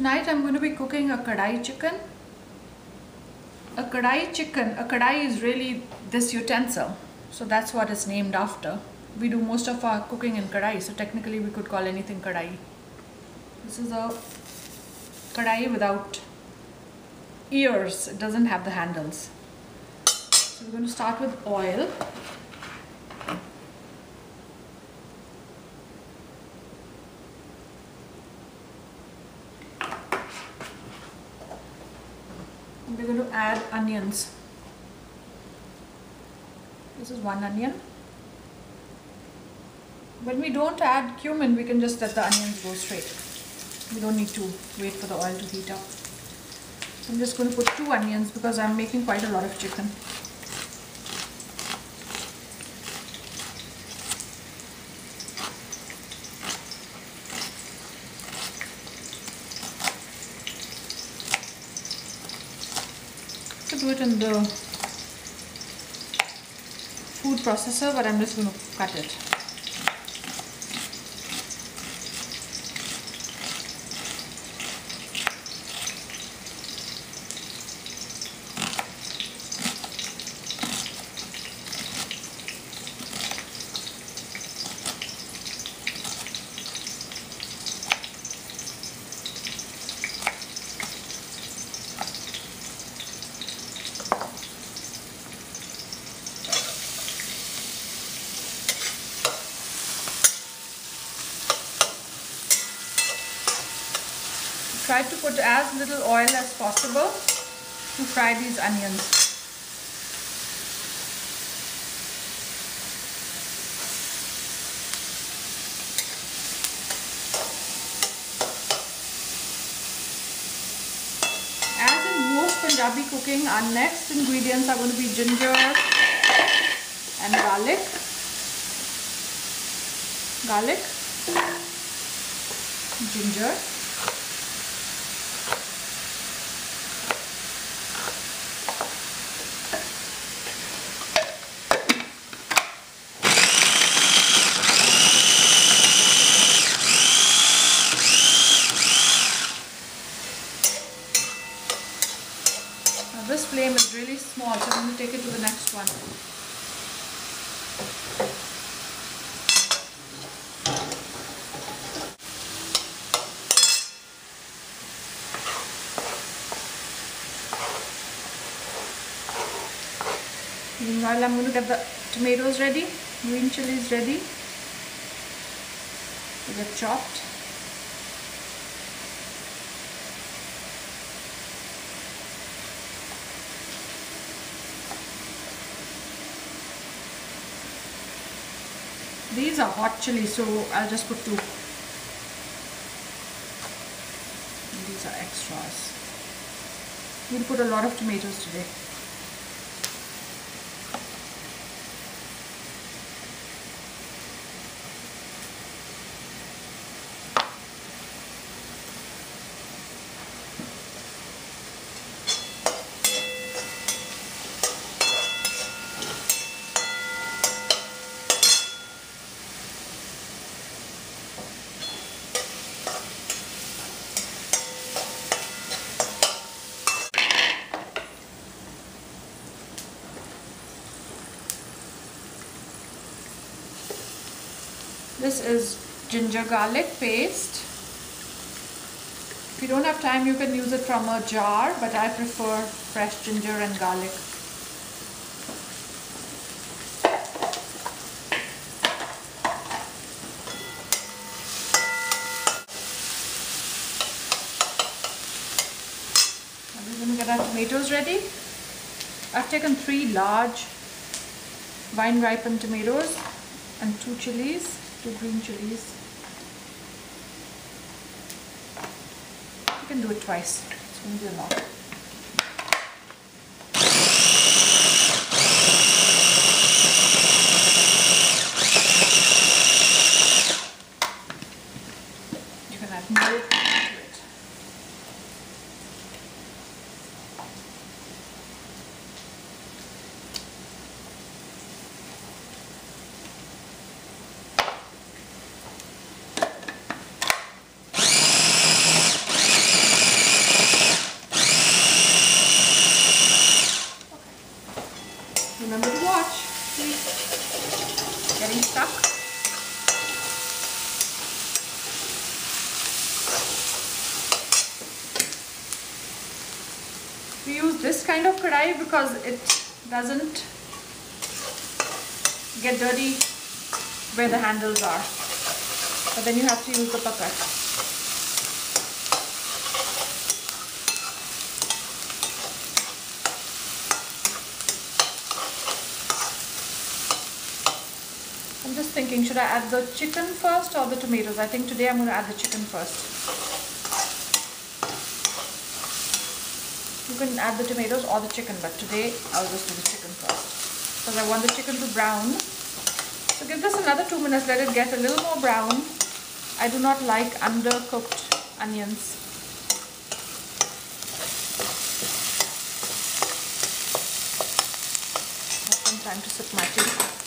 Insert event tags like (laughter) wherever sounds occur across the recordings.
tonight I'm going to be cooking a kadai chicken. A kadai chicken, a kadai is really this utensil. So that's what it's named after. We do most of our cooking in kadai, so technically we could call anything kadai. This is a kadai without ears, it doesn't have the handles. So we're going to start with oil. We're going to add onions. This is one onion. When we don't add cumin, we can just let the onions go straight. We don't need to wait for the oil to heat up. I'm just going to put two onions because I'm making quite a lot of chicken. It in the food processor, but I'm just going to cut it. Try to put as little oil as possible to fry these onions. As in most Punjabi cooking, our next ingredients are going to be ginger and garlic. Garlic, ginger, Now this flame is really small, so I'm going to take it to the next one. Meanwhile, I'm going to get the tomatoes ready, green chilies ready. They get chopped. These are hot chili, so I'll just put two. These are extras. We'll put a lot of tomatoes today. This is ginger garlic paste. If you don't have time, you can use it from a jar, but I prefer fresh ginger and garlic. We're going to get our tomatoes ready. I've taken three large vine ripened tomatoes and two chilies, two green chilies. You can do it twice, it's going to be a Getting stuck. We use this kind of kadai because it doesn't get dirty where the handles are. But then you have to use the pakat. Thinking, should I add the chicken first or the tomatoes? I think today I'm going to add the chicken first. You can add the tomatoes or the chicken, but today I'll just do the chicken first. Because I want the chicken to brown. So give this another two minutes, let it get a little more brown. I do not like undercooked onions. Time to sip my tea.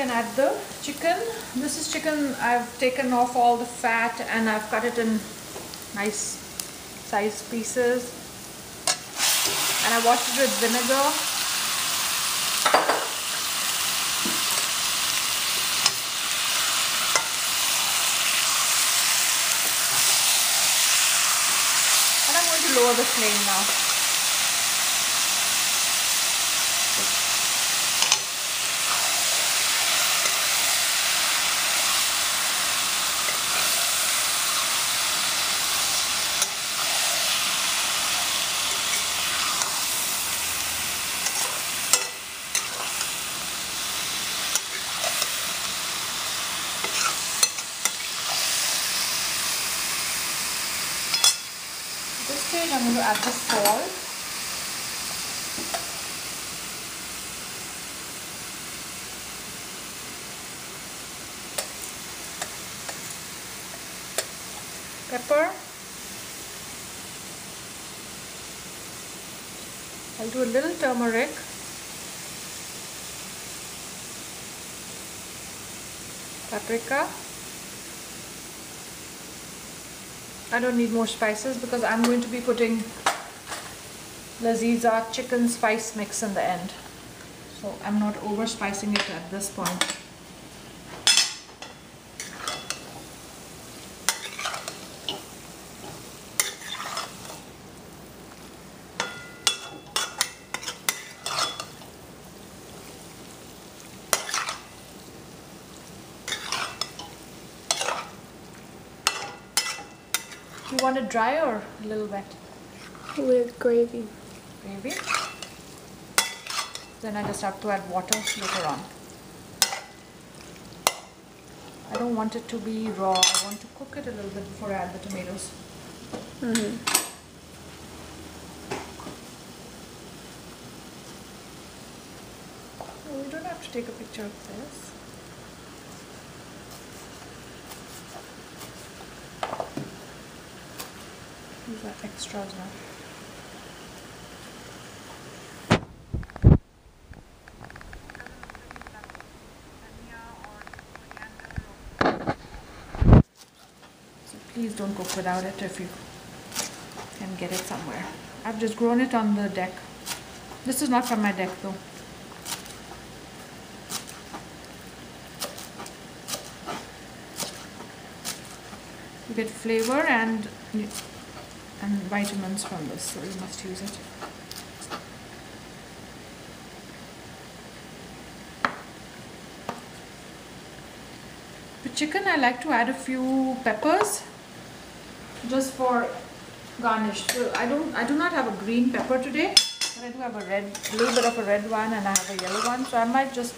can the chicken. This is chicken, I've taken off all the fat and I've cut it in nice size pieces. And I washed it with vinegar. And I'm going to lower the flame now. I'm going to add the salt. Pepper. I'll do a little turmeric. Paprika. I don't need more spices because I'm going to be putting Laziza chicken spice mix in the end. So I'm not over spicing it at this point. You want it dry or a little wet? With gravy. Gravy. Then I just have to add water later on. I don't want it to be raw. I want to cook it a little bit before I add the tomatoes. Mm -hmm. we don't have to take a picture of this. Are extras now. So please don't cook without it if you can get it somewhere. I've just grown it on the deck. This is not from my deck though. You get flavor and and vitamins from this, so you must use it. The chicken, I like to add a few peppers just for garnish. So I don't, I do not have a green pepper today, but I do have a red, a little bit of a red one, and I have a yellow one. So I might just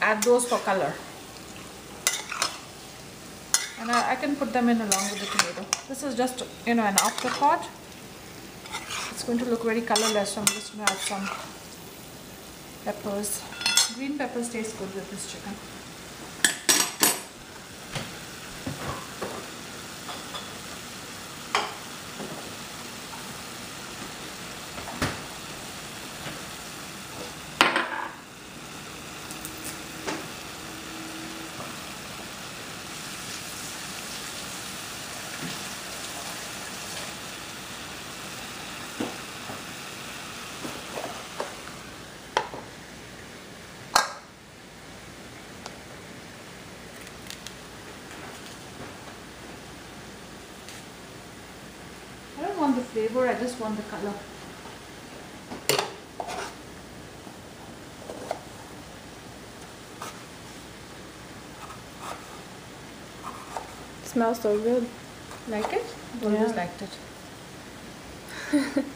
add those for color and I, I, can put them in along with the tomato. This is just, you know, an afterthought. It's going to look very colorless, so I'm just going to add some peppers. Green peppers taste good with this chicken. the flavor, I just want the color. smells so good. Like it? Always Yeah. liked it. (laughs)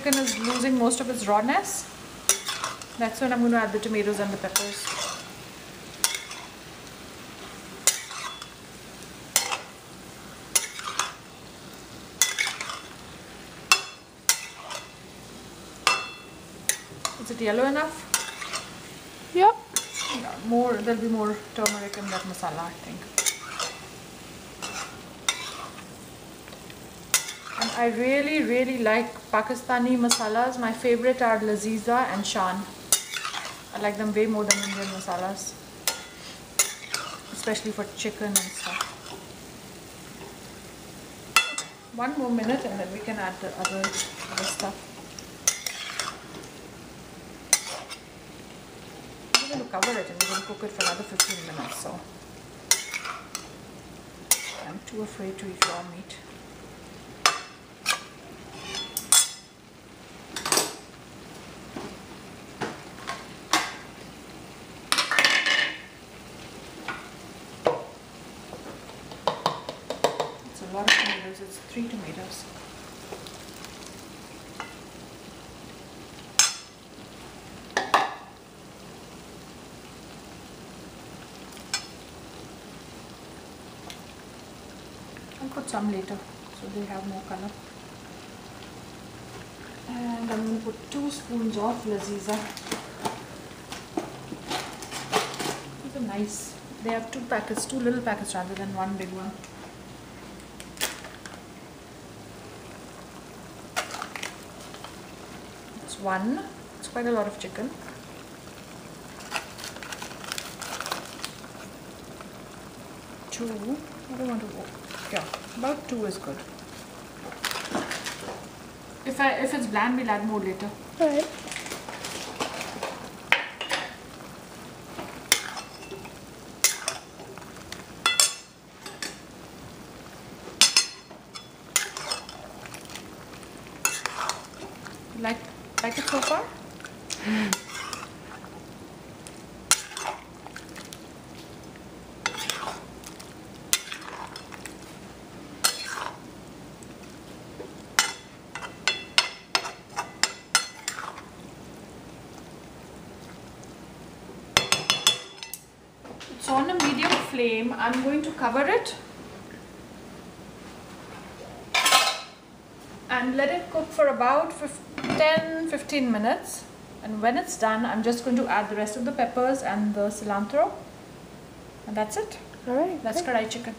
chicken is losing most of its rawness. That's when I'm going to add the tomatoes and the peppers. Is it yellow enough? Yep. Yeah, more, there'll be more turmeric in that masala, I think. I really, really like Pakistani masalas. My favorite are Laziza and Shan. I like them way more than Indian masalas, especially for chicken and stuff. One more minute and then we can add the other, other stuff. We're going to cover it and we're going to cook it for another 15 minutes. So I'm too afraid to eat raw meat. It's a lot of tomatoes. It's three tomatoes. I'll put some later so they have more color. And I'm going to put two spoons of Laziza. These are nice. They have two packets, two little packets rather than one big one. One. It's quite a lot of chicken. Two. I don't want to go. Yeah, about two is good. If I if it's bland, we'll add more later. Alright. Like like it so far? It's on a medium flame. I'm going to cover it and let it cook for about 10 15 minutes. And when it's done, I'm just going to add the rest of the peppers and the cilantro. And that's it. Alright. That's kadai chicken.